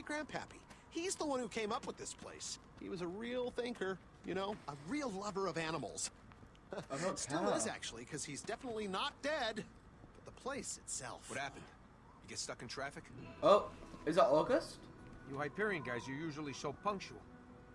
my grandpappy. He's the one who came up with this place. He was a real thinker, you know, a real lover of animals. Oh, Still is, actually, because he's definitely not dead. But the place itself. What happened? You get stuck in traffic? Oh, is that August? You Hyperion guys, you're usually so punctual.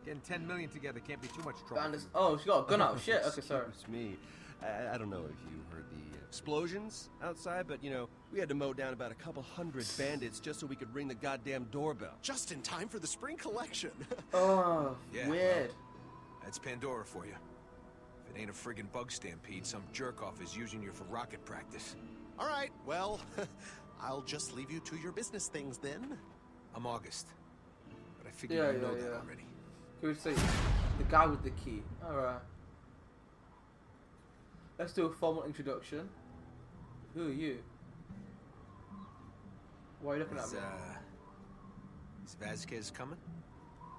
Getting 10 million together can't be too much trouble. Oh, she got a gun out. Shit. Okay, sorry. Excuse me. I, I don't know if you heard the explosions outside, but you know, we had to mow down about a couple hundred bandits just so we could ring the goddamn doorbell. Just in time for the spring collection. Oh, Yeah, weird. That's Pandora for you. If it ain't a friggin' bug stampede, some jerk off is using you for rocket practice. All right, well, I'll just leave you to your business things then. I'm August. But I figure Yeah, you know yeah, that already. Can we say the guy with the key? Alright. Let's do a formal introduction. Who are you? Why are you looking at Is, me? uh, is Vasquez coming?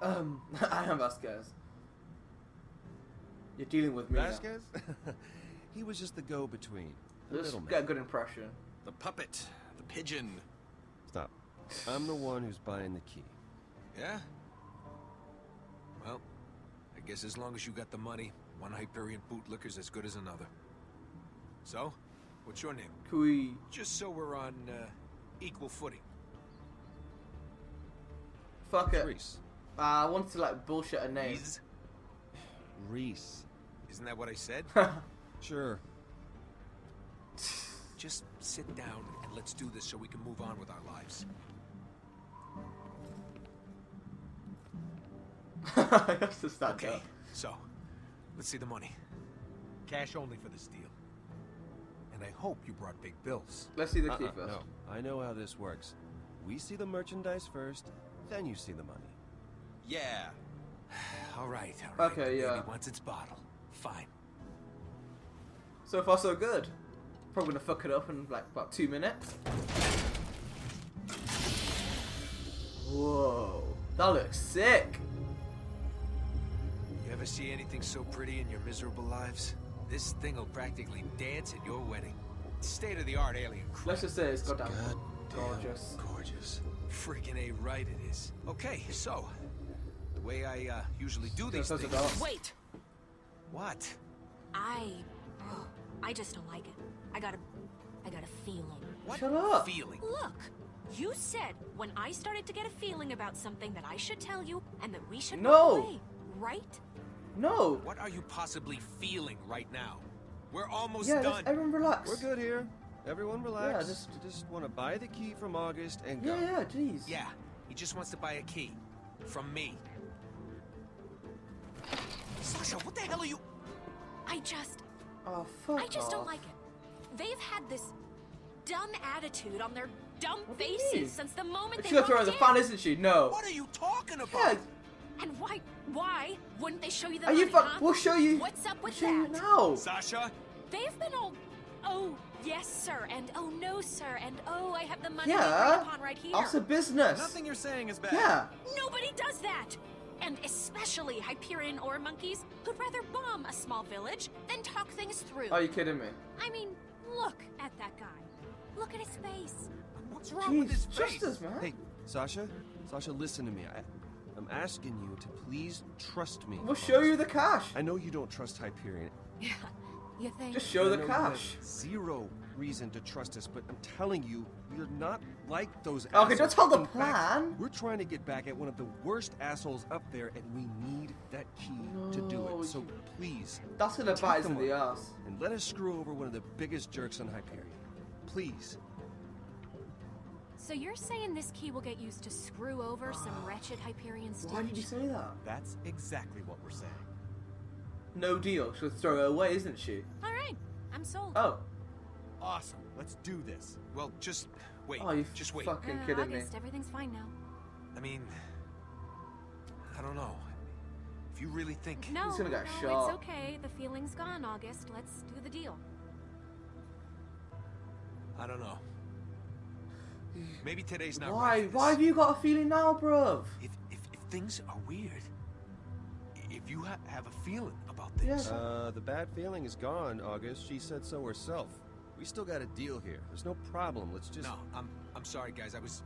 Um, I am Vasquez. You're dealing with me. now. Vasquez? he was just the go-between, the Let's middleman. get a good impression. The puppet, the pigeon. Stop. I'm the one who's buying the key. Yeah? Well, I guess as long as you got the money, one Hyperion bootlicker's as good as another. So, what's your name? Can we? Just so we're on uh, equal footing. Fuck it. Rhys. Uh, I wanted to like bullshit a name. Rhys? Rhys. Isn't that what I said? Sure. Just sit down and let's do this so we can move on with our lives. I have to stand Okay, up. so, let's see the money. Cash only for this deal. And I hope you brought big bills. Let's see the key Uh-uh, first. no, I know how this works. We see the merchandise first, then you see the money. Yeah. all right, all right. Okay, yeah. Baby wants its bottle. Fine. So far, so good. Probably gonna fuck it up in like about two minutes. Whoa, that looks sick. You ever see anything so pretty in your miserable lives? This thing'll practically dance at your wedding. State of the art alien crap. Let's just say it's goddamn God gorgeous. gorgeous. Freaking A right it is. Okay, so the way I uh, usually do these close the things. Wait, What? I, oh, I just don't like it. I got a, I got a feeling. What Shut up. feeling? Look, you said when I started to get a feeling about something that I should tell you and that we should No. walk away, right? No. What are you possibly feeling right now? We're almost Yeah, done. let's, everyone relax. We're good here. Everyone relax. Yeah, just- just want to buy the key from August and go. Yeah, yeah, jeez. Yeah, he just wants to buy a key. From me. Sasha, what the hell are you? I just, Oh fuck I just off. don't like it. They've had this dumb attitude on their dumb What mean? faces since the moment they She's gonna throw her as a walked fan, isn't she? No. What are you talking about? Yeah. And why, why wouldn't they show you the Are money, you fuck? huh? We'll show you. What's up with we'll show that? you now. Sasha? They've been all, oh, yes, sir, and oh, no, sir, and oh, I have the money Yeah. upon right here. That's a business. Nothing you're saying is bad. Yeah. Nobody does that! And especially Hyperion ore monkeys who'd rather bomb a small village than talk things through. Are you kidding me? I mean, look at that guy. Look at his face. What's wrong with Jeez, his face? justice, man. Hey, Sasha, Sasha, listen to me. I, I'm asking you to please trust me. We'll show you the cash. I know you don't trust Hyperion. Yeah, you think? Just show the know you have cash. Zero reason to trust us, but I'm telling you, we're not like those. Okay, don't assholes. tell the In fact, plan. we're trying to get back at one of the worst assholes up there, and we need that key to do it. So please, That's gonna take bite us the in the ass. and let us screw over one of the biggest jerks on Hyperion. Please. So you're saying this key will get used to screw over some wretched Hyperion Why did you say that? That's exactly what we're saying. No deal. She'll throw her away, isn't she? All right, I'm sold. Oh. Awesome. Let's do this. Well, just wait. Oh, you just wait. fucking Uh, kidding me. August, everything's fine now. I mean, I don't know. If you really think. No, gonna get no, shot. it's okay. The feeling's gone, August. Let's do the deal. I don't know. Maybe today's not Why? right. Why have you got a feeling now, bruv? If, if, if things are weird, if you ha- have a feeling about Yeah. things, Uh, the bad feeling is gone, August. She said so herself. We still got a deal here. There's no problem. Let's just. no, I'm I'm sorry, guys. I was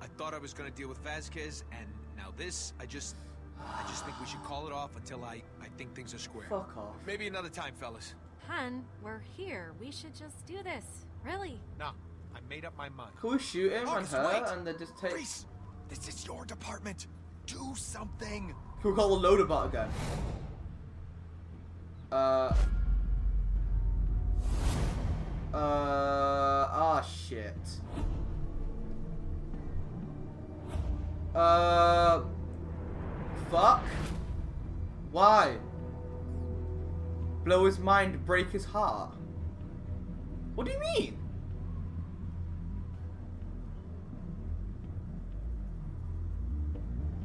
I thought I was gonna deal with Vasquez, and now this, I just... I just think we should call it off until I, I think things are square. Fuck off. Maybe another time, fellas. Hun, we're here. We should just do this. Really. No, I made up my mind. Can we shoot him and her wait. and then just take. Rhys, this is your department. Do something. Can we call the loader bot again? Uh. Uh. Ah, shit. Uh. Fuck. Why? Blow his mind, break his heart. What do you mean?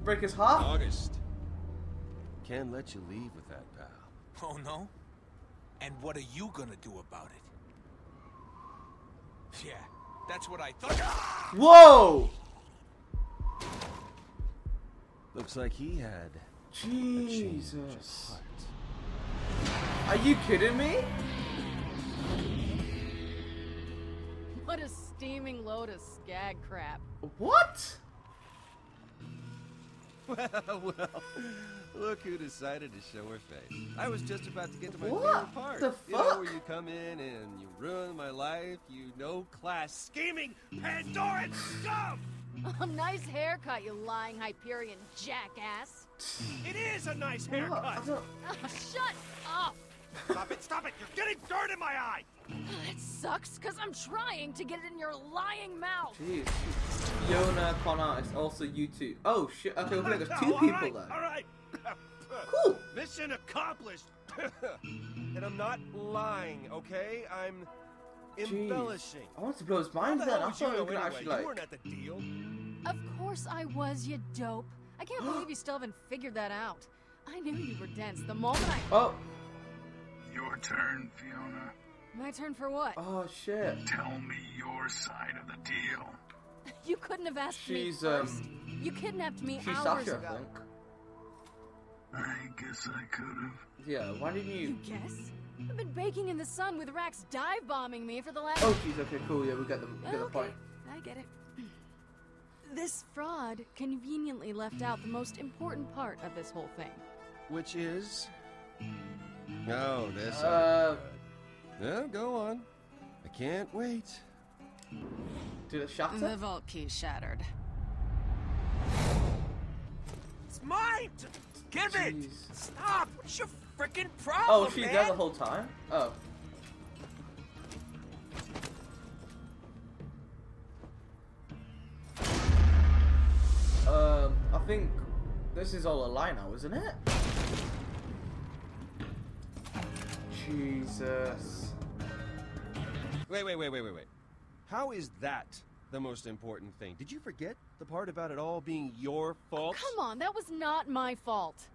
Break his heart? August. Can't let you leave with that, pal. Oh, no? And what are you gonna do about it? Yeah, that's what I thought. Whoa! Looks like he had a change of Jesus. Are you kidding me? What a steaming load of skag crap. What? Well, well, look who decided to show her face. I was just about to get to my What favorite part. the You know, fuck? where you come in and you ruin my life, you no class scheming Pandoran scum! A nice haircut, you lying Hyperion jackass. It is a nice haircut! Oh, shut up! Stop it, stop it! You're getting dirt in my eye! That sucks, because I'm trying to get it in your lying mouth. Jeez. Fiona con artist, also YouTube. Oh shit. Okay, okay, there's two people there. Alright! Cool. Mission accomplished! and I'm not lying, okay? I'm Jeez. embellishing. I wanted to blow his mind the then. hell I was you thought we were gonna anyway? actually You like. weren't at the deal. Of course I was, you dope. I can't believe you still haven't figured that out. I knew you were dense the moment I. Oh. Your turn, Fiona. My turn for what? Oh shit. Tell me your side of the deal. You couldn't have asked She's, me first. um, You kidnapped me She's hours Sasha, I ago. think. I guess I could have. Yeah. Why didn't You you? guess? I've been baking in the sun with rakks dive bombing me for the last. Oh jeez. Okay. Cool. Yeah. We got the we get the point. I get it. This fraud conveniently left out the most important part of this whole thing. Which is. Oh, this. Uh. Yeah, go on. I can't wait. Did it shatter? The vault key shattered. It's mine! Give it! Stop! What's your freaking problem? Oh, she's man? there the whole time. Oh. Um, I think this is all a lie now, isn't it? Jesus. Wait, wait, wait, wait, wait, wait. How is that the most important thing? Did you forget the part about it all being your fault? Come on, that was not my fault.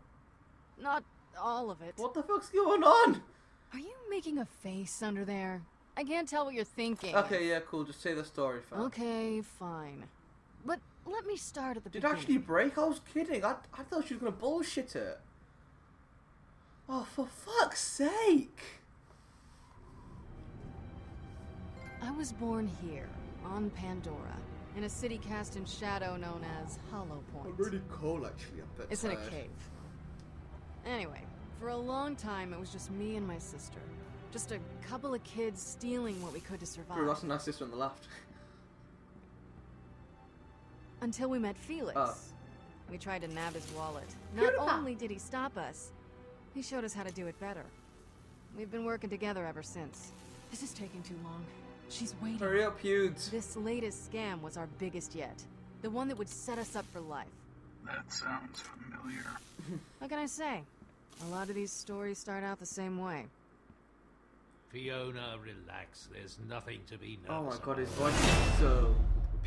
Not all of it. What the fuck's going on? Are you making a face under there? I can't tell what you're thinking. Okay, yeah, cool. Just say the story, fam. Okay, fine. But let me start at the Did it beginning. actually break? I was kidding. I, I thought she was gonna bullshit it. Oh, for fuck's sake! I was born here, on Pandora, in a city cast in shadow known as Hollow Point. cold, actually. I'm bit It's in a cave. Anyway, for a long time it was just me and my sister. Just a couple of kids stealing what we could to survive. Bro, that's a nice sister on the left. Until we met Felix. Oh. We tried to nab his wallet. Not only did he stop us, he showed us how to do it better. We've been working together ever since. This is taking too long. She's waiting. Hurry up, Hudes. This latest scam was our biggest yet. The one that would set us up for life. That sounds familiar. What can I say? A lot of these stories start out the same way. Fiona, relax. There's nothing to be nervous Oh my god, about. his voice is so.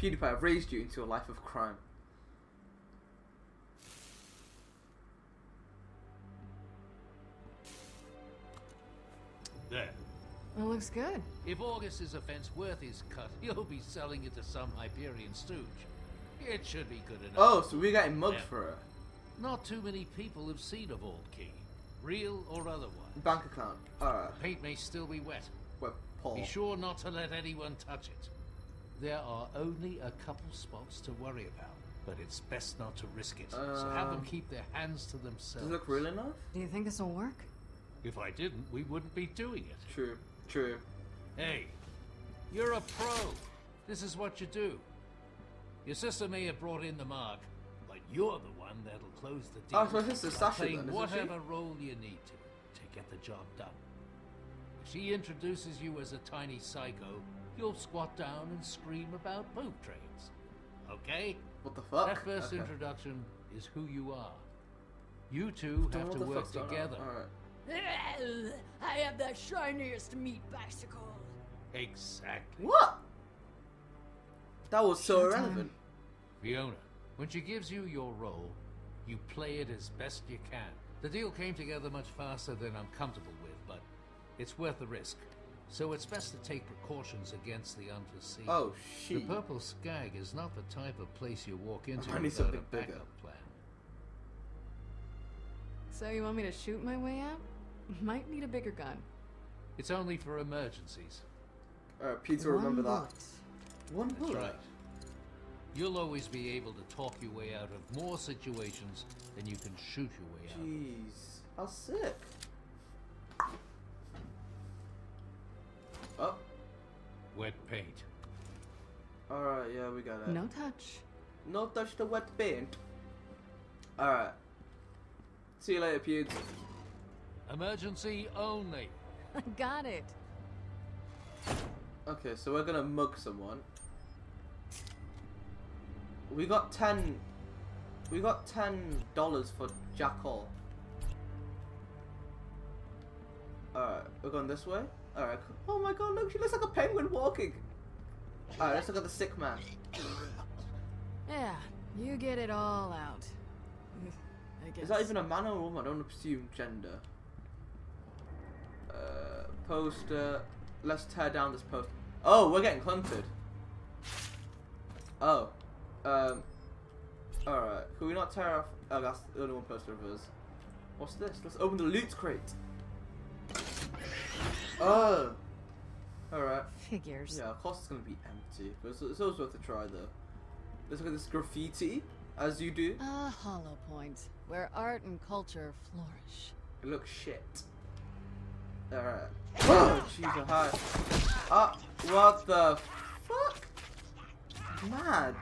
PewDiePie I've raised you into a life of crime. There. It looks good. If August's offense worth his cut, he'll be selling it to some Hyperion stooge. It should be good enough. Oh, so we're getting mugged Yeah. for her. Not too many people have seen a vault key, real or otherwise. Bank account. Alright. Paint may still be wet. We're Paul. Be sure not to let anyone touch it. there are only a couple spots to worry about, but it's best not to risk it. so have them Um, keep their hands to themselves. Does it look real enough? Do you think this will work? If I didn't, we wouldn't be doing it. True. True. Hey, you're a pro. This is what you do. Your sister may have brought in the mark, but you're the one that'll close the oh, deal. Oh, so this is Sasha then, isn't she? whatever role you need to to get the job done. If she introduces you as a tiny psycho, you'll squat down and scream about poop trains. Okay? What the fuck? That first Okay. introduction is who you are. You two have to work fuck's going on. together. I have the shiniest meat bicycle. Exactly. What? That was so Showtime. irrelevant. Fiona, when she gives you your role, you play it as best you can. The deal came together much faster than I'm comfortable with, but it's worth the risk. So it's best to take precautions against the unforeseen. Oh, The. Purple Skag is not the type of place you walk into I need without a something bigger. plan. So you want me to shoot my way out? Might need a bigger gun. It's only for emergencies. Alright, Peter, remember One that. One That's bullet. right. You'll always be able to talk your way out of more situations than you can shoot your way out. Jeez. How sick. Oh, Wet paint. alright, yeah, we got it. No touch. No touch the wet paint. Alright. See you later, Pewds. Emergency only. Got it. Okay, so we're gonna mug someone. We got ten. We got ten dollars for Jackal. Alright, we're going this way? Alright. Oh my god, look, she looks like a penguin walking. Alright, let's look at the sick man. Yeah, you get it all out. I guess. Is that even a man or a woman? I don't assume gender. Uh, poster. Let's tear down this poster. Oh, we're getting hunted. Oh. Um. Alright. Can we not tear off? Oh, that's the only one poster of us. What's this? Let's open the loot crate. Oh. Alright. Figures. Yeah, of course it's gonna be empty, but it's, it's always worth a try though. Let's look at this graffiti, as you do. A hollow point where art and culture flourish. It looks shit. Alright. Oh, jeez, hi. Ah, what the fuck? Mad.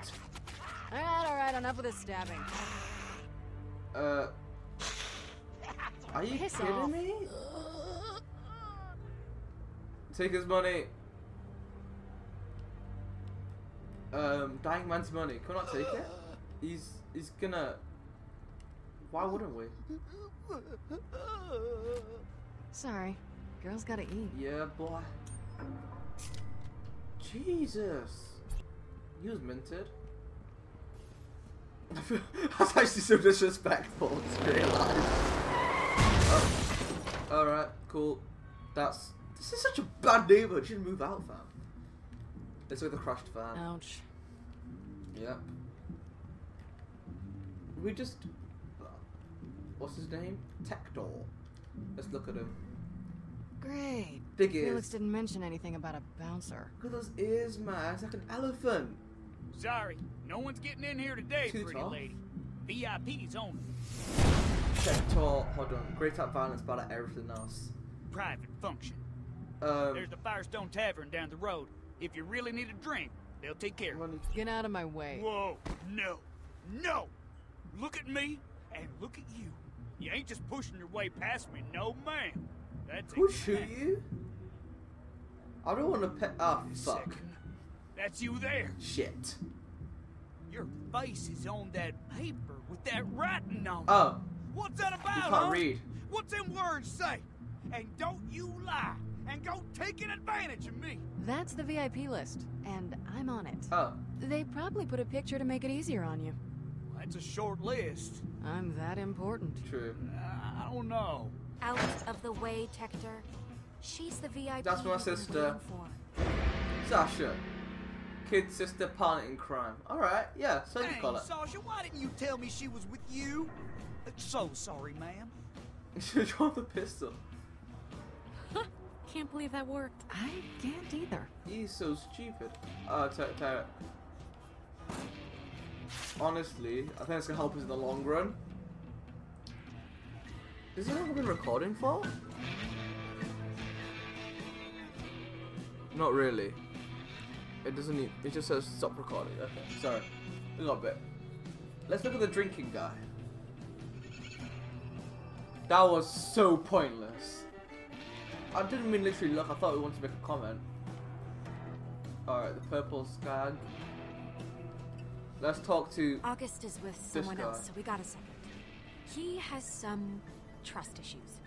Alright, alright, enough with this stabbing. Uh. Are you Piss kidding off. me? Take his money. Um, dying man's money. Can not take it? He's he's gonna. Why wouldn't we? Sorry, girls gotta eat. Yeah, boy. Jesus. He was minted. That's actually so disrespectful. It's great life. Oh. Alright, cool. That's. This is such a bad neighborhood. You should move out, fam. Let's look at the crashed van. Ouch. Yep. We just. What's his name? Tector. Let's look at him. Great. Big Felix didn't mention anything about a bouncer. Look at those ears, man. It's like an elephant. Sorry, no one's getting in here today, Too pretty tall. lady. VIPs only. Tector. Hold on. Great at violence, bad at everything else. Private function. Um. There's the Firestone Tavern down the road. If you really need a drink, they'll take care of it. Get out of my way. Whoa, no, no! Look at me and look at you. You ain't just pushing your way past me, no ma'am. That's Who shoot you? I don't want to pet. Ah, fuck. That's you there. Shit. Your face is on that paper with that writing on it. Oh. What's that about, You can't huh? read. What's them words say? And don't you lie and go taking advantage of me. That's the VIP list, and I'm on it. Oh. They probably put a picture to make it easier on you. That's a short list. I'm that important. True. I don't know. Out of the way, Tector. She's the VIP. That's my sister. Sasha. Kid sister partner in crime. Alright, yeah, so you call it. Sasha, why didn't you tell me she was with you? So sorry, ma'am. You should draw the pistol. can't believe that worked. I can't either. He's so stupid. Uh, t- t- Honestly, I think it's gonna help us in the long run. Is it been recording for? Not really. It doesn't. Need, it just says stop recording. Okay, sorry. A little bit. Let's look at the drinking guy. That was so pointless. I didn't mean literally look. I thought we wanted to make a comment. Alright, the purple skag. Let's talk to. August is with someone guy. else, so we got a second. He has some trust issues.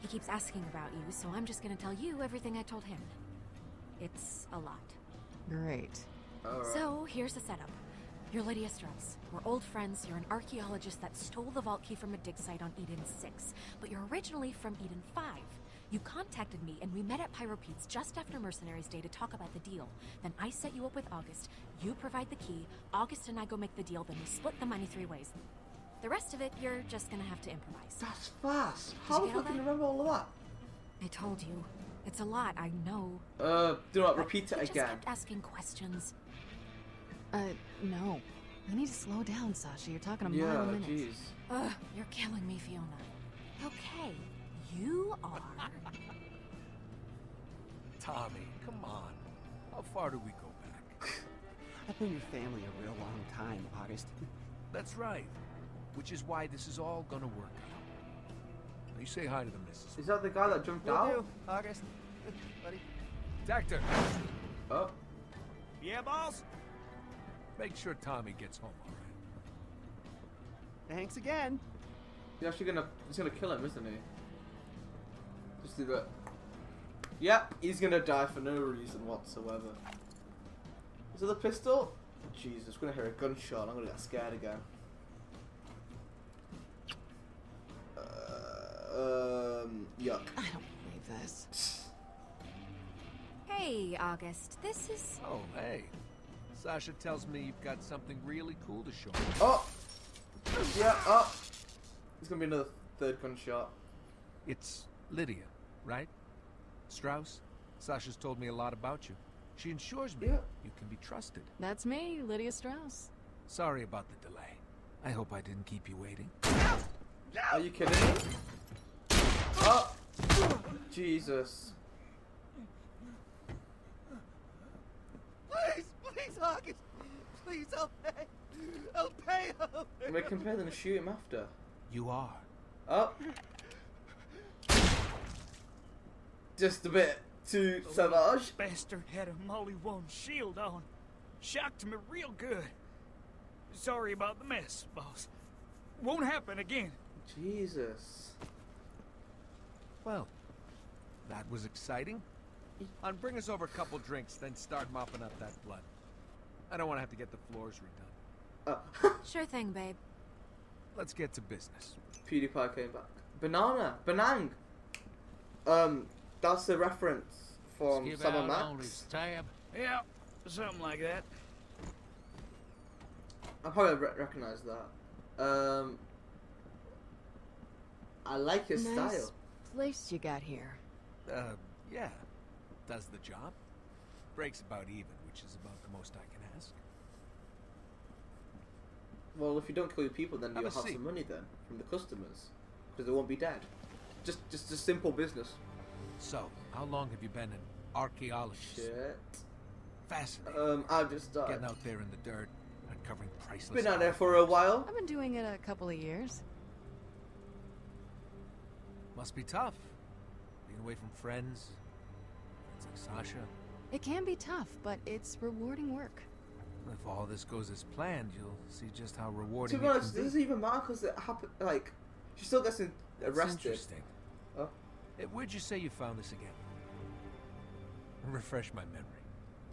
He keeps asking about you, so I'm just gonna tell you everything I told him. It's a lot. Great. Alright. So, here's the setup. You're Lydia Strauss. We're old friends. You're an archaeologist that stole the vault key from a dig site on Eden 6. But you're originally from Eden 5. You contacted me and we met at Pyro Pete's just after Mercenaries Day to talk about the deal. Then I set you up with August. You provide the key. August and I go make the deal. Then we split the money three ways. The rest of it, you're just gonna have to improvise. That's fast. Did How the fuck can you remember all of that? I told you. It's a lot, I know. Uh, do not But repeat it he just again. kept asking questions. Uh, no. You need to slow down, Sasha. You're talking a mile a minute. jeez. Ugh, you're killing me, Fiona. Okay, you are. Tommy, come on. How far do we go back? I've been your family a real long time, August. That's right. Which is why this is all gonna work out. Now you say hi to the missus. Is that the guy that jumped Will out? do, August. Buddy. Doctor, Oh, Yeah, boss? make sure Tommy gets home all right. Thanks again. he's actually gonna. He's gonna kill him, isn't he? Just do that. Yep, he's gonna die for no reason whatsoever. Is it the pistol? Jesus, we're gonna hear a gunshot. I'm gonna get scared again. Um, yuck. I don't believe this. Hey, August, this is. Oh, hey. Sasha tells me you've got something really cool to show me. Oh! Yeah, oh! It's gonna be another third gunshot. It's Lydia, right? Strauss? Sasha's told me a lot about you. She assures me Yeah. you can be trusted. That's me, Lydia Strauss. Sorry about the delay. I hope I didn't keep you waiting. Are you kidding me? Jesus. Please, please, August. Please, I'll pay. I'll pay. I'll pay. Make him pay then shoot him after. You are. Oh. Just a bit too savage. Bastard had a Maliwan shield on. Shocked me real good. Sorry about the mess, boss. Won't happen again. Jesus. Well, that was exciting. And bring us over a couple drinks, then start mopping up that blood. I don't want to have to get the floors redone. Uh, Sure thing, babe. Let's get to business. PewDiePie came back. Banana. Banang. Um, that's the reference from Give Sam and out only Max. stab. Yeah, something like that. I probably re- recognize that. Um, I like his nice style. place you got here. Uh, yeah. Does the job. Breaks about even, which is about the most I can ask. Well, if you don't kill your people, then Have you'll have seat. some money then from the customers, because they won't be dead. Just, just a simple business. So, how long have you been an archaeologist? Shit. Fascinating. Um, I've just started. Getting out there in the dirt, uncovering priceless. Been out there for a while. I've been doing it a couple of years. Must be tough. Being away from friends. Friends like Sasha. It can be tough, but it's rewarding work. If all this goes as planned, you'll see just how rewarding. To rewarding be it honest, can it doesn't even matter because it happened. Like, she still gets in- That's arrested. interesting. Oh. Eh, Where'd you say you found this again? Refresh my memory.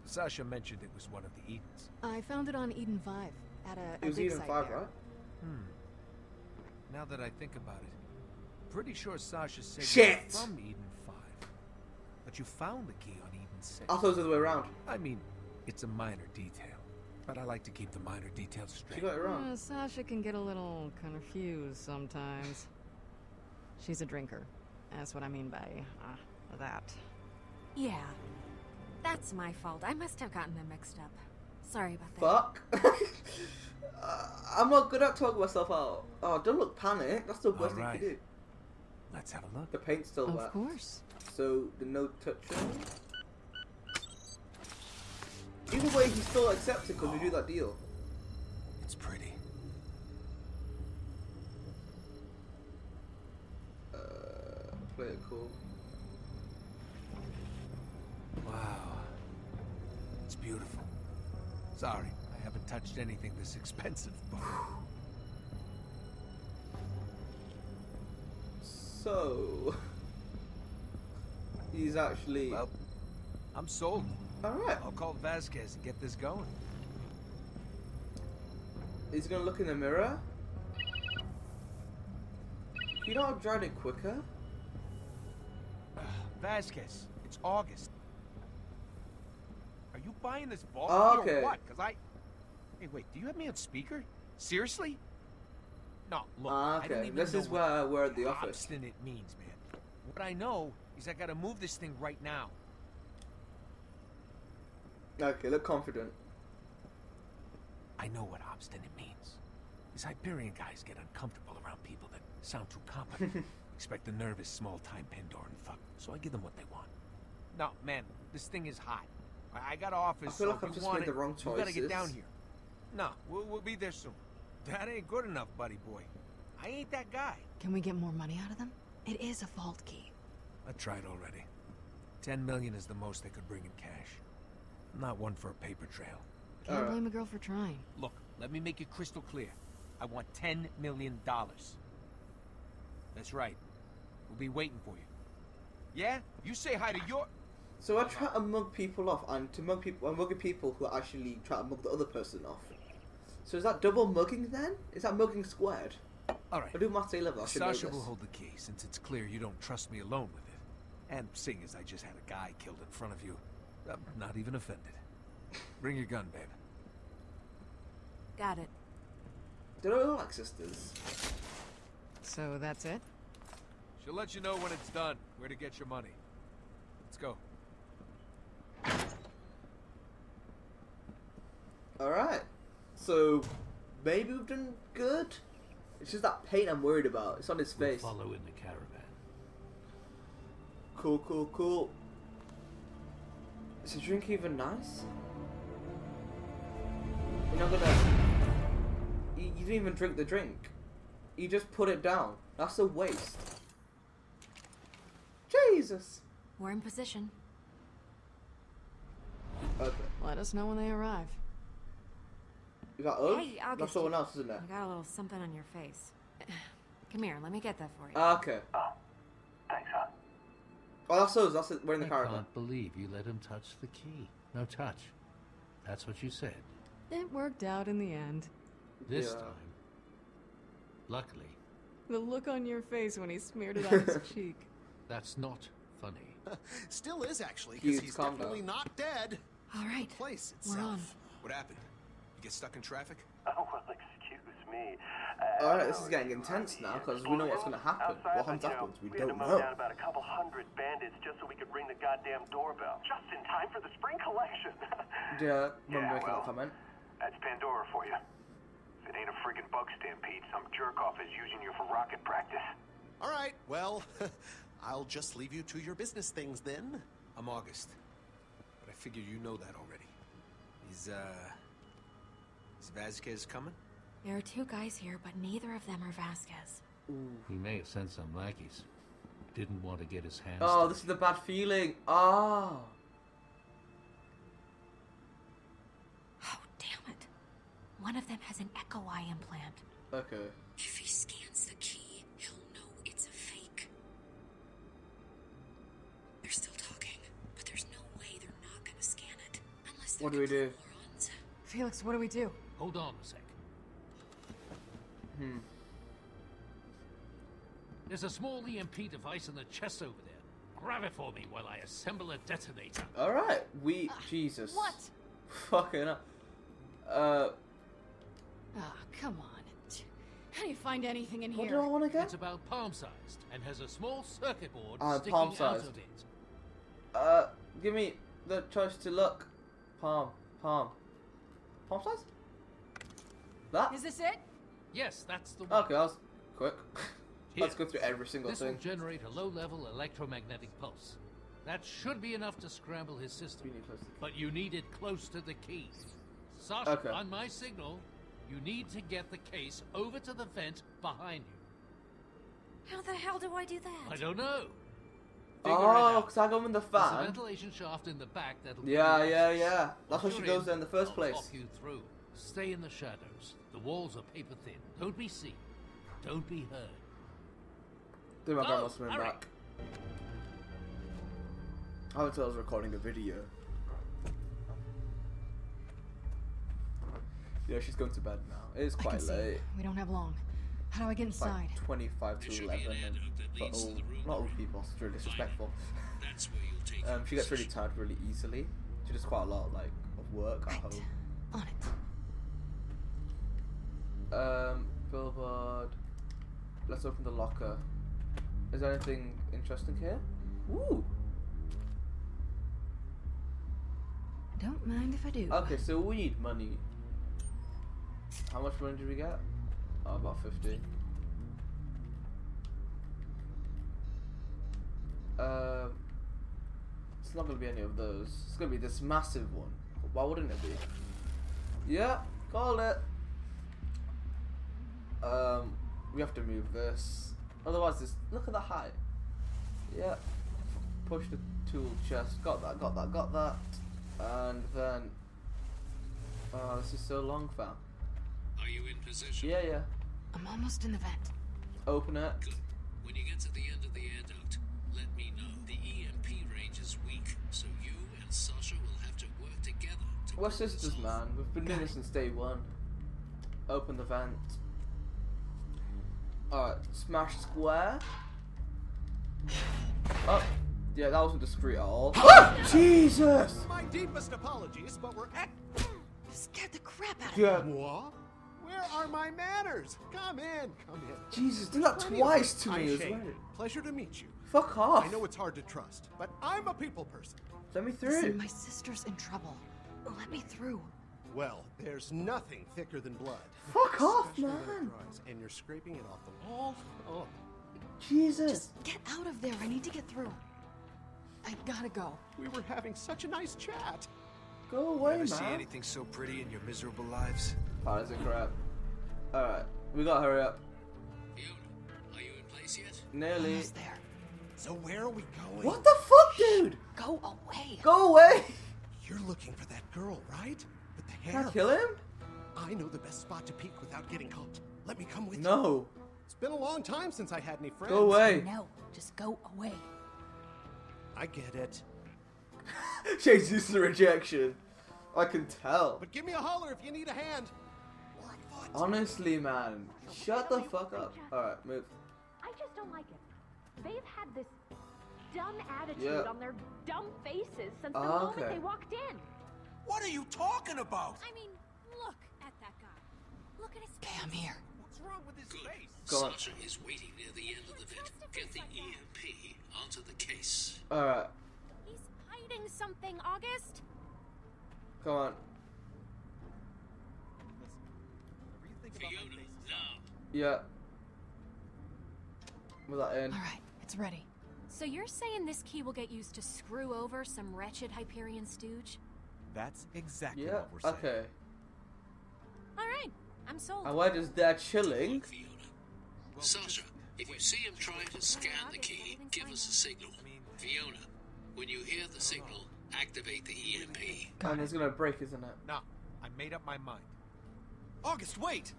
Sasha mentioned it was one of the Edens. I found it on Eden 5 at a, a It was dig even site five, there. right? Hmm. Now that I think about it, pretty sure Sasha said you Shit! from Eden 5. But you found the key on Eden 6. I thought it was the other way around. I mean, it's a minor detail. But I like to keep the minor details straight. She straight. got it wrong. Uh, Sasha can get a little confused sometimes. She's a drinker. That's what I mean by uh, that. Yeah. That's my fault. I must have gotten them mixed up. Sorry about that. Fuck. uh, I'm not good at talking myself out. Oh, don't look panicked. That's the worst thing you can do. Let's have a look. The paint's still Of wet. course. So the no touching. Either way, he's still accepted because we do that deal. It's pretty. Uh, play it cool. Wow. It's beautiful. Sorry, I haven't touched anything this expensive before. So he's actually. Well, I'm sold. All right. I'll call Vasquez and get this going. He's gonna look in the mirror. You know, I've dried it quicker. Vasquez, it's August. Are you buying this ball Oh, okay. or what? Because I... Hey, wait, do you have me on speaker? Seriously? No, look, Ah, I don't even This know is what where we're at the office. obstinate means, man. What I know is I gotta move this thing right now. Okay, look confident. I know what obstinate means. These Hyperion guys get uncomfortable around people that sound too competent. Expect a nervous, small-time Pandoran fuck. So I give them what they want. No, man, this thing is hot. I, I got office. I feel so like I've just want made the it, wrong You gotta get down here. No, we'll, we'll be there soon. That ain't good enough, buddy boy. I ain't that guy. Can we get more money out of them? It is a vault key. I tried already. Ten million is the most they could bring in cash. I'm not one for a paper trail. Can't Alright. blame a girl for trying. Look, let me make it crystal clear. I want ten million dollars. That's right. We'll be waiting for you. Yeah? You say hi to your. So I try to mug people off, and to mug people, I'm mugging people who actually try to mug the other person off. So is that double mugging then? Is that mugging squared? All right. I do maths A level. I Sasha this. will hold the key since it's clear you don't trust me alone with it. And seeing as I just had a guy killed in front of you, I'm not even offended. Bring your gun, babe. Got it. They don't look like sisters. So that's it? She'll let you know when it's done, where to get your money. Let's go. Alright. So maybe we've done good? It's just that paint I'm worried about. It's on his We'll face. follow in the caravan. Cool, cool, cool. Is the drink even nice? You're not gonna. You, you didn't even drink the drink. You just put it down. That's a waste. Jesus. We're in position. Okay. Let us know when they arrive. Is that us? Hey, I'll That's get someone you. else, isn't it? You got a little something on your face. Come here, let me get that for you. Ah, okay. Thanks, hon. Oh, that's us. That's it. We're in the car. I caravan. can't believe you let him touch the key. No touch. That's what you said. It worked out in the end. This Yeah. time. Luckily, The look on your face when he smeared it on his cheek. that's not funny. Still is, actually, because he's calm definitely not dead. All right, The place we're on. itself. What happened? You get stuck in traffic? Oh, well, excuse me. Alright, this is getting intense now because we know what's gonna happen. What happens afterwards? We we don't to mow know. down about a couple hundred bandits just so we could ring the goddamn doorbell. Just in time for the spring collection. Yeah, remember Yeah, making well. that comment. That's Pandora for you. If it ain't a friggin' bug stampede, some jerk off is using you for rocket practice. All right, well, I'll just leave you to your business things then. I'm August. But I figure you know that already. Is, uh... Is Vasquez coming? There are two guys here, but neither of them are Vasquez. He may have sent some lackeys. Didn't want to get his hands. Oh, this is the bad feeling. Ah. Oh, damn it. One of them has an Echo Eye implant. Okay. If he scans the key, he'll know it's a fake. They're still talking, but there's no way they're not gonna scan it. Unless they're What do we do? morons. Felix, what do we do? Hold on a sec. Hmm. There's a small EMP device in the chest over there. Grab it for me while I assemble a detonator. All right. We. Jesus. What? Fucking. hell. Uh. Ah, come on. How do you find anything in What here? do I want to get? It's about palm-sized and has a small circuit board Ah, sticking out palm-sized. of it. Uh. Give me the choice to look. Palm, palm, palm size. That? Is this it? Yes, that's the one. Okay, that was quick. Let's go through every single This thing. will generate a low-level electromagnetic pulse. That should be enough to scramble his system. But you need it close to the key. Sasha, Okay. on my signal, you need to get the case over to the vent behind you. How the hell do I do that? I don't know. Oh, Figure Oh, because I go in the There's a ventilation shaft in the back that'll Yeah, give you yeah, yeah. That's why she you're goes there in the first I'll place. Talk you through. Stay in the shadows. The walls are paper thin. Don't be seen. Don't be heard. Then my Go, grandma's coming hurry. back. I would tell I was recording a video. Yeah, she's going to bed now. It is quite can see. late. We don't have long. How do I get inside? like 25 to 11 and for all, not all people, it's really disrespectful. That's where you'll take Um, she gets really tired really easily. She does quite a lot like of work at home. On it. Um, billboard. Let's open the locker. Is there anything interesting here? Ooh. Don't mind if I do. Okay, so we need money. How much money did we get? Oh, about 50. Um, it's not gonna be any of those. It's gonna be this massive one. Why wouldn't it be? Yeah, called it. Um, we have to move this. Otherwise, this. Look at the height. Yeah. Push the tool chest. Got that. Got that. Got that. And then. Oh, this is so long, fam. Are you in position? Yeah, yeah. I'm almost in the vent. Open it. Good. When you get to the end of the air duct, let me know. The EMP range is weak, so you and Sasha will have to work together. To We're sisters, man. We've been doing this since day one. Open the vent. Alright, smash square. Oh, yeah, that wasn't discreet at all. Ah! Jesus! My deepest apologies, but we're at. Scared the crap out of Yeah. me. What? Where are my manners? Come in, come in. Jesus, do that twice to me as Shane. well. Pleasure to meet you. Fuck off. I know it's hard to trust, but I'm a people person. Let me Listen, through. my sister's in trouble. Let me through. Well, there's nothing thicker than blood. Fuck off, Especially when it man. dries, and you're scraping it off the wall. Oh, Jesus. Get out of there. I need to get through. I gotta go. we were having such a nice chat. Go away, Ever see anything so pretty in your miserable lives? Oh, that's a crap. Alright, we gotta hurry up. Fiona, are you in place yet? Nearly. Almost there. So where are we going? What the fuck, dude? Go away. Go away! You're looking for that girl, right? With the Can. I kill him? I know the best spot to peek without getting caught. Let me come with you. No. It's been a long time since I had any friends. Go away. No, just go away. I get it. Shane's used to rejection. I can tell. But give me a holler if you need a hand. Or a foot. Honestly, man. Shut the fuck up. Alright, move. I just don't like it. They've had this dumb attitude Yeah. on their dumb faces since the Ah, moment okay. they walked in. What are you talking about? I mean, look at that guy. Look at his face. Okay, I'm here. What's wrong with his face? Go on. Sasha is waiting near the end of the vent. Get the EMP onto the case. Alright, He's hiding something, August. come on. Fiona, now. Yeah. Was that in? All right, it's ready. So you're saying this key will get used to screw over some wretched Hyperion stooge? That's exactly Yeah, what we're saying. okay. All right, I'm sold. And we're just there chilling. Fiona. Sasha, if you see him trying to scan the key, give us a signal. Fiona, when you hear the signal, activate the EMP. And it's gonna break, isn't it? No, I made up my mind. August, wait!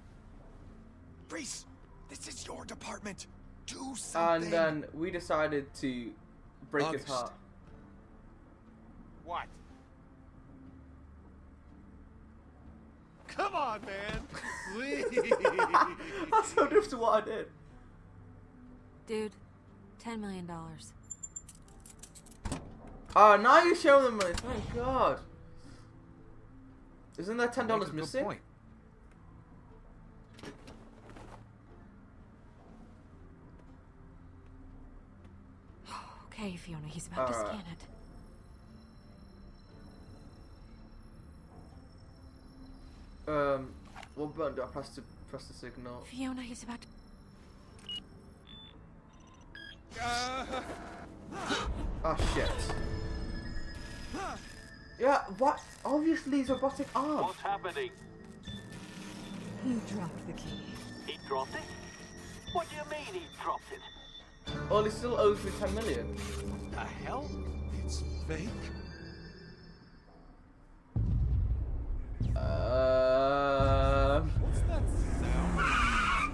Rhys, this is your department. Do something. And then we decided to break his heart. What? Come on, man. Please. That's so different to what I did. Dude, $10 million. dollars. Oh, now you show showing them money. Thank God. Isn't that ten dollars missing? point. Okay, Fiona, he's about to Alright. scan it. Um, what button do I press to press the signal? Fiona, he's about to. Oh shit. Yeah, what? Obviously, it's robotic arm. What's happening? He dropped the key. He dropped it? What do you mean he dropped it? Oh, he still owes me 10 million. The hell? It's fake?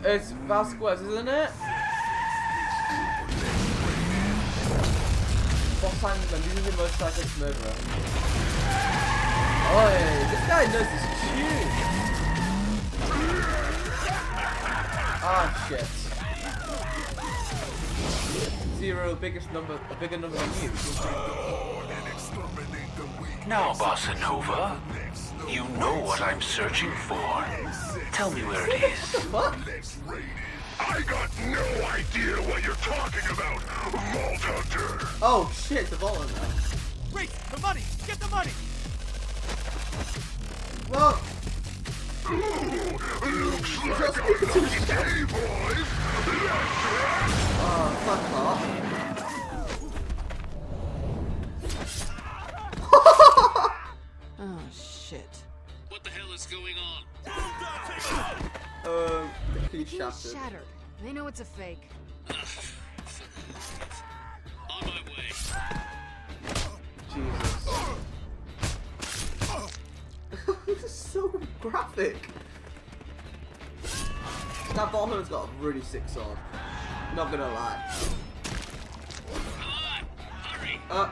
It's Vasquez, isn't it? Boss Angman, this is the most psychic murderer. Oh, this guy knows his tune. Ah, shit. Zero, biggest number, a bigger number than you. Now, Bossanova, you know what I'm searching for. Tell me where it is. I got no idea what you're talking about, Vault Hunter. Oh shit, the vault now. Wait, the money! Get the money! Well, Looks like I'm lucky day, boys. oh, fuck off. Shit. What the hell is going on? Um, the He's shattered. shattered. They know it's a fake. On my way. Jesus. this is so graphic. That Ballman's got a really sick sword. Not gonna lie. Uh. uh,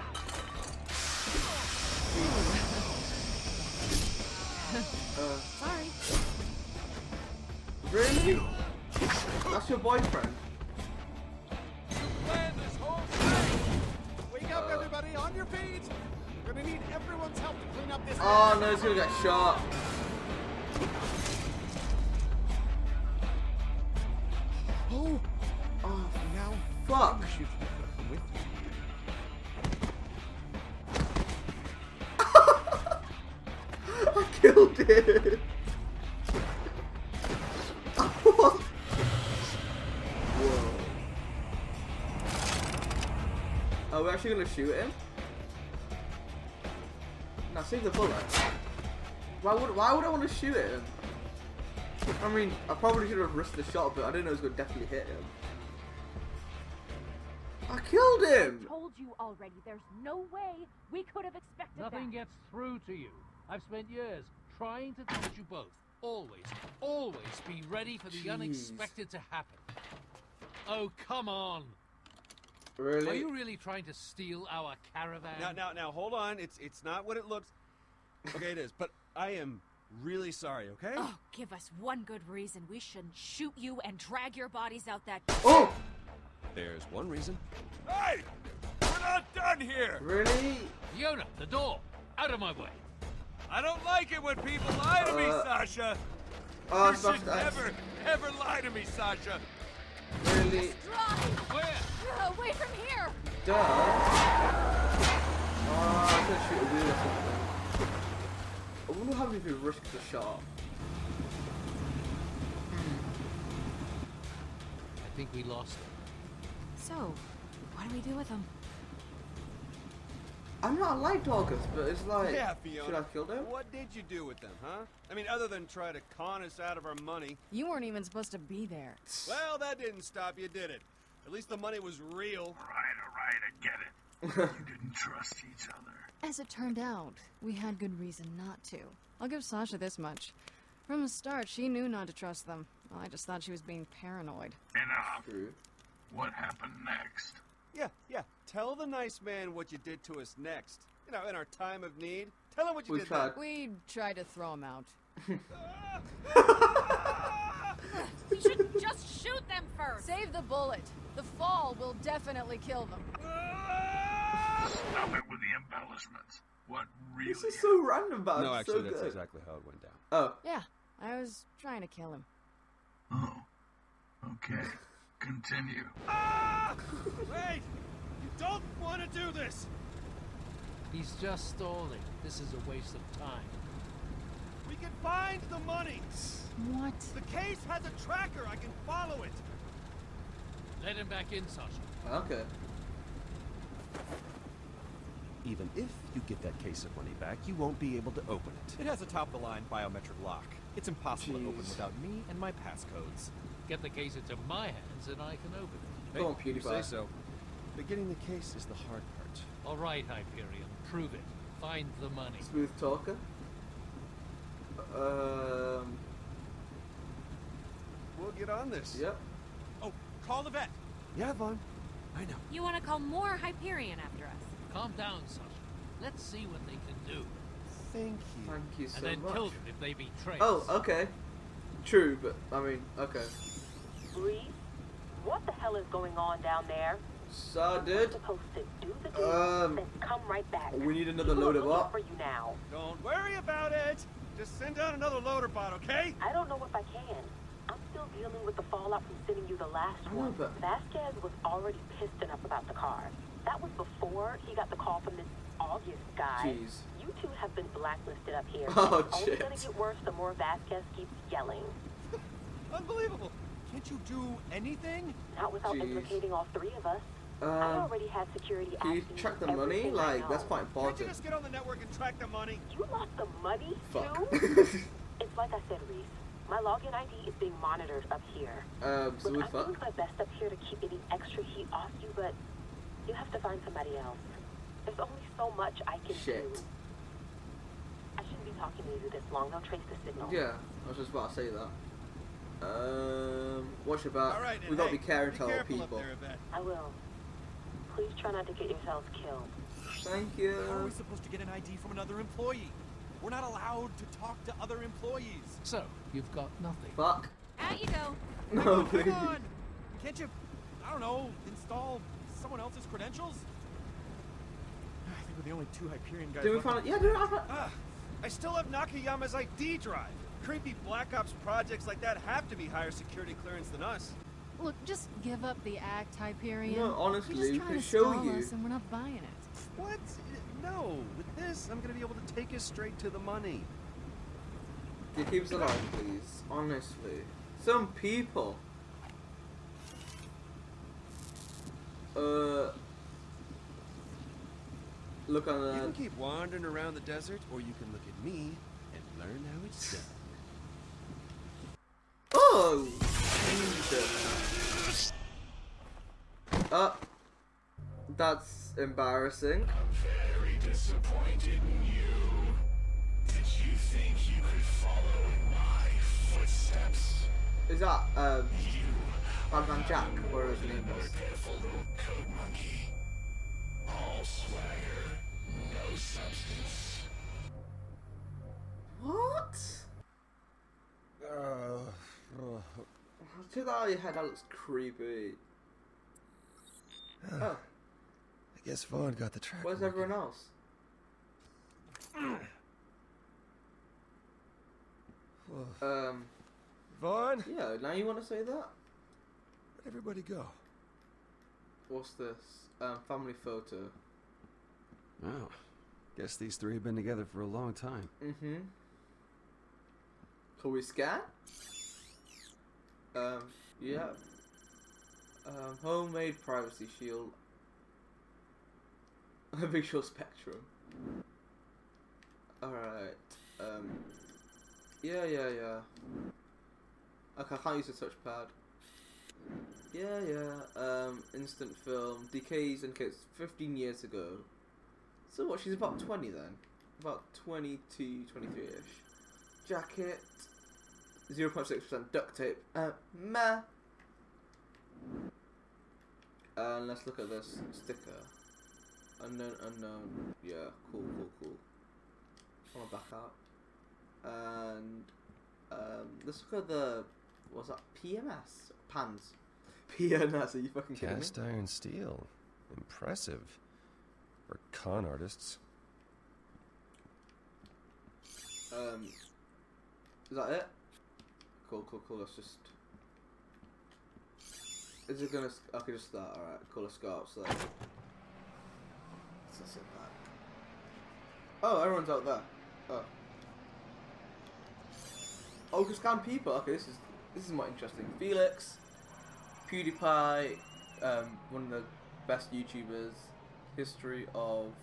really? That's your boyfriend? Plan this whole thing. Wake up, everybody, on your feet. We're gonna need everyone's help to clean up this. Oh no, he's gonna get shot. Are actually gonna shoot him? Now save the bullet. Why would why would I want to shoot him? I mean, I probably should have risked the shot, but I didn't know it was gonna definitely hit him. I killed him. I Told you already. There's no way we could have expected Nothing that. gets through to you. I've spent years trying to teach you both. Always, always be ready for the Jeez. unexpected to happen. Oh, come on. Really? Are you really trying to steal our caravan? Now, now, now, hold on. It's it's not what it looks. Okay, it is. But I am really sorry. Okay. Oh, give us one good reason we shouldn't shoot you and drag your bodies out that. Oh! There's one reason. Hey! We're not done here! Really? Yona, the door. Out of my way. I don't like it when people lie to me, Uh, Sasha! Oh, you should never, ever lie to me, Sasha! Really? Drive! Where? Away from here! Duh. Oh, I was shoot a wheel or something. I wonder how many people risk the shot. Hmm. I think we lost him. So, what do we do with them? I'm not like August, but it's like, yeah, Fiona. should I kill them? What did you do with them, huh? I mean, other than try to con us out of our money. You weren't even supposed to be there. Well, that didn't stop you, did it? At least the money was real. Right, all right, I get it. you didn't trust each other. As it turned out, we had good reason not to. I'll give Sasha this much. From the start, she knew not to trust them. Well, I just thought she was being paranoid. Enough. True. What happened next? Yeah, yeah. Tell the nice man what you did to us next. You know, in our time of need. Tell him what you We did. tried. We tried to throw him out. We should just shoot them first! Save the bullet. The fall will definitely kill them. Stop it with the embellishments. What really This is so random, but No, actually, so that's good. exactly how it went down. Oh, Yeah, I was trying to kill him. Oh. Okay. Continue. Wait! You don't want to do this! He's just stalling. This is a waste of time. We can find the money. What? The case has a tracker. I can follow it. Let him back in, Sasha. Okay. Even if you get that case of money back, you won't be able to open it. It has a top-of-the-line biometric lock. It's impossible to open without me and my passcodes. Get the case into my hands and I can open it. Go on, you say so. But getting the case is the hard part. All right, Hyperion. Prove it. Find the money. Smooth talker. Um. We'll get on this. Yep. Oh, call the vet. Yeah, Vaughn. I know. You want to call more Hyperion after us? Calm down, Sasha. Let's see what they can do. Thank you. Thank you so much. and then much. kill them if they betray Oh, okay. True, but I mean, okay. Rhys, what the hell is going on down there? So, You're dude. supposed to do the deed, Um, come right back. we need another People load of looking what? for you now. Don't worry about it. Just send down another loader bot, okay? I don't know if I can. I'm still dealing with the fallout from sending you the last I one. but- Vasquez was already pissed enough about the car. That was before he got the call from this August guy. Jeez. You two have been blacklisted up here. Oh, it's only shit. gonna get worse the more Vasquez keeps yelling. Unbelievable. Can't you do anything? Not without Jeez. implicating all three of us. I Um, already had security can you track the money? Like, that's know. quite Can't you important. just get on the network and track the money? You lost the money, Fuck. too? it's like I said, Rhys. My login ID is being monitored up here. um, so Look, we I'm fuck. doing my best up here to keep any extra heat off you, but you have to find somebody else. There's only so much I can Shit. do. I shouldn't be talking to you this long. They'll trace the signal. Yeah, I was just about to say that. Um, watch your back. All right, we and gotta hey, be caring be to our careful up people. there, I will. Please try not to get yourselves killed. Thank you. How are we supposed to get an ID from another employee? We're not allowed to talk to other employees. So, you've got nothing. Fuck. Out you go. No, Come on. Can't you, I don't know, install someone else's credentials? I think we're the only two Hyperion guys Did we find it? Yeah, dude, I found Ah, I still have Nakayama's ID drive. Creepy Black Ops projects like that have to be higher security clearance than us. Look, just give up the act, Hyperion. No, honestly, You're just trying to show stall you. us and we're not buying it. What? No. With this, I'm gonna be able to take us straight to the money. Can you keep us alive, please? Honestly. Some people. Uh. Look on You can keep wandering around the desert, or you can look at me and learn how it's done. Oh! Jesus. Uh. That's embarrassing. I'm very disappointed in you. Did you think you could follow in my footsteps? Is that, um. Batman Jack, whatever his name was? Coat monkey. All swagger, no substance. What? Uh, Take that out of your head, that looks creepy. Oh, I guess Vaughn got the track. where's everyone else? Um, Vaughn? yeah, now you want to say that? Where'd everybody go? What's this? Um, family photo. Oh, guess these three have been together for a long time. Mm-hmm. Can we scan? Um, yeah. Um, homemade privacy shield. Visual spectrum. Alright. Um, yeah, yeah, yeah. Okay, I can't use the touchpad. Yeah, yeah. Um, instant film. Decays and Kids 15 years ago. So what, she's about 20 then? About 22, 23-ish. Jacket. 0.6% duct tape. Uh, meh. And let's look at this sticker. Unknown, unknown. Yeah, cool, cool, cool. I want to back out. And um, let's look at the what's that? PMS pans. PNS. Are you fucking kidding me? Cast iron steel. Impressive. For con artists. Um, is that it? Cool, cool, cool. Let's just. Is it gonna? Okay, just start. All right. Cool. Let's go outside. Let's sit back. Oh, everyone's out there. Oh. Oh, can scan people. Okay, this is this is more interesting. Felix, PewDiePie, um, one of the best YouTubers. History of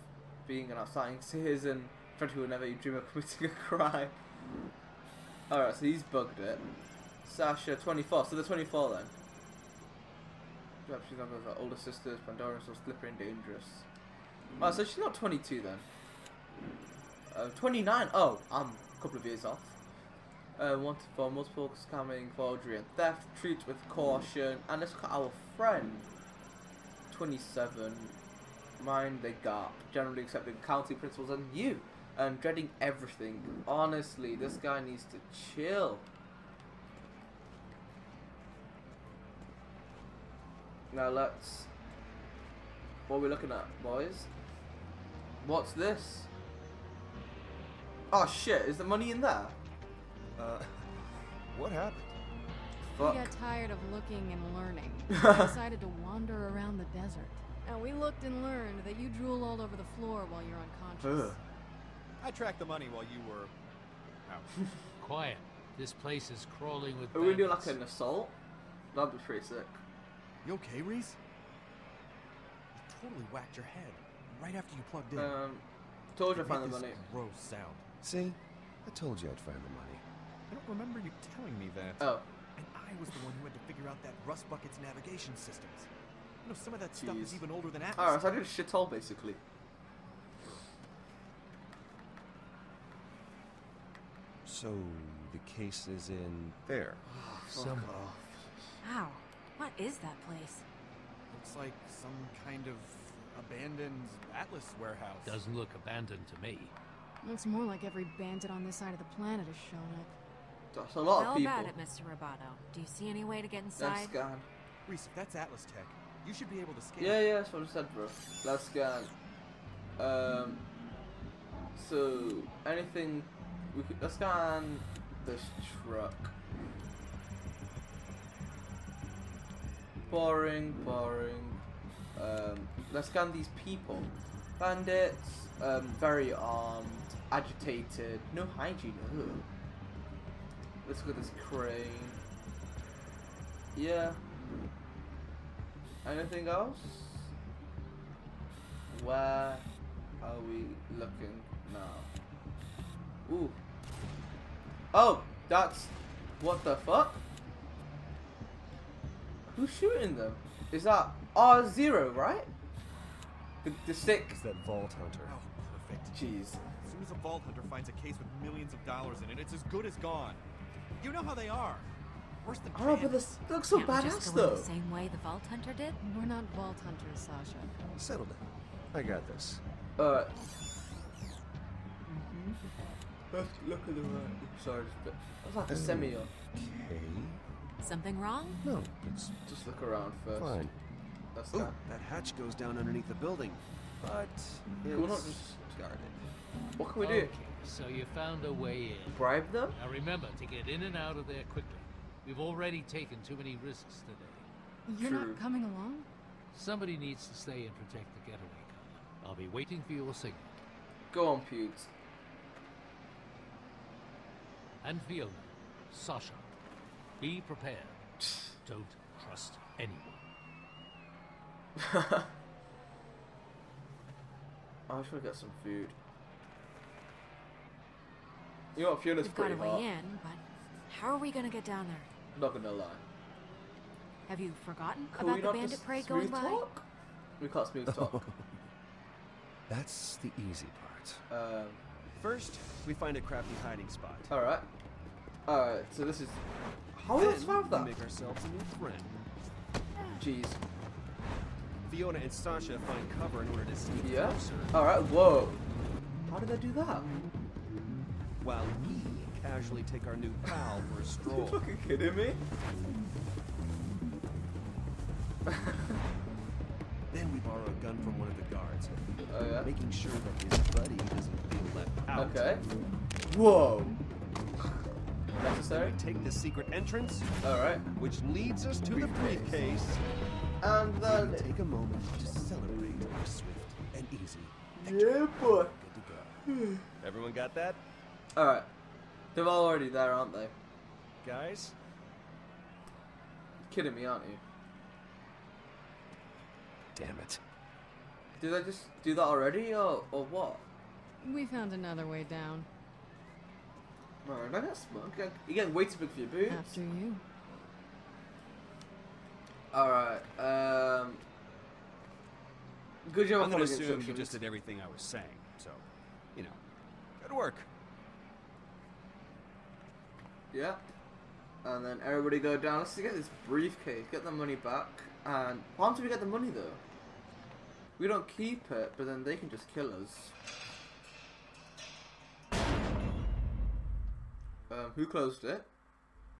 being an outstanding citizen, friend who will never dream of committing a crime. Alright, so he's bugged it. Sasha, 24. So the 24 then. Perhaps she's not her older sisters, Pandora, so slippery and dangerous. Oh, so she's not 22 then. Uh, 29. Oh, I'm a couple of years off. Uh, wanted for multiple scamming, forgery, and theft. Treat with caution. And let's look our friend. 27. Mind the gap. Generally accepting accounting principles and you. And dreading everything. Honestly, this guy needs to chill. Now let's. What are we looking at, boys? What's this? Oh shit! Is the money in there? Uh, what happened? We got tired of looking and learning. We decided to wander around the desert. And we looked and learned that you drool all over the floor while you're unconscious. Ugh. I tracked the money while you were out. Quiet. This place is crawling with Are we gonna do like an assault? That'd be pretty sick. You okay, Rhys? You totally whacked your head right after you plugged in. Um, told you I It found made the this money. Gross sound. See? I told you I'd find the money. I don't remember you telling me that. Oh. And I was the one who had to figure out that Rust Bucket's navigation systems. You know, some of that stuff is even older than Atlas. Alright, so I did a shit hole basically. So the case is in there. Some Wow, what is that place? Looks like some kind of abandoned Atlas warehouse. doesn't look abandoned to me. Looks more like every bandit on this side of the planet has shown up. That's a lot How of people. about it, Mr. Roboto? Do you see any way to get Let's inside? scan. Rhys, if that's Atlas Tech, you should be able to scan. Yeah, yeah, that's what I said, bro. Let's scan. Um. So anything we could let's scan this truck. Boring, boring. Um, let's scan these people. Bandits, um, very armed, agitated, no hygiene. Ugh. Let's look at this crane. Yeah. Anything else? Where are we looking now? Ooh. Oh, that's what the fuck? Who's shooting them? Is that R zero, right? The, the stick. It's that Vault Hunter. Oh, perfect. Jeez. As soon as a vault hunter finds a case with millions of dollars in it, it's as good as gone. You know how they are. Worse than Oh, but bandits. this looks so Can't we just badass go in though. the same way the Vault Hunter did? We're not vault hunters, Sasha. Settle down. I got this. Uh. Let's look at the right. Sorry, just a bit. That's like a semi. Okay. Something wrong? No, it's Just look around first. fine. That's Ooh, that. that hatch goes down underneath the building. But Can we not it's just- guarded. What can we do? So you found a way in. Bribe them? Now remember to get in and out of there quickly. We've already taken too many risks today. You're True. not coming along? Somebody needs to stay and protect the getaway car. I'll be waiting for your signal. Go on, Pewds. And Fiona, Sasha, be prepared. Don't trust anyone. I should want to get some food. You know what, Fiona's We've got pretty a way in, but how are we gonna get down there? Not gonna lie. Have you forgotten Can about the bandit just parade smooth going by? talk? We can't smooth talk. That's the easy part. um, First, we find a crappy hiding spot. alright. Alright, so this is. How did I we that? make ourselves a new friend. Jeez. Fiona and Sasha find cover in order to sneak Yeah? closer. Alright, whoa. How did I do that? While we casually take our new pal for a Are you stroll. fucking kidding me? then we borrow a gun from one of the guards, Oh, yeah? making sure that his buddy doesn't feel left out. Okay. Whoa. Then Necessary? we take the secret entrance, Alright. which leads us to the briefcase. And then. and take a moment to celebrate our swift and easy. Yeah, boy. Good to go. Everyone got that? Alright. They're all already there, aren't they? guys. You're Kidding me, aren't you? Damn it. Did I just do that already, or or what? We found another way down. Alright, I got smoke. You're getting way too big for your boots. After you. Alright, um. Good job I'm gonna assume you just did everything I was saying, so, you know, good work. Yeah. And then everybody go down. Let's get this briefcase, get the money back. And how do we get the money though? We don't keep it, but then they can just kill us. Um, who closed it?